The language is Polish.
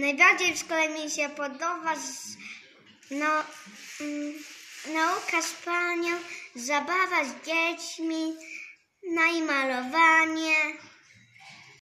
Najbardziej w szkole mi się podoba z, no, mm, nauka z panią, zabawa z dziećmi, no najmalowanie.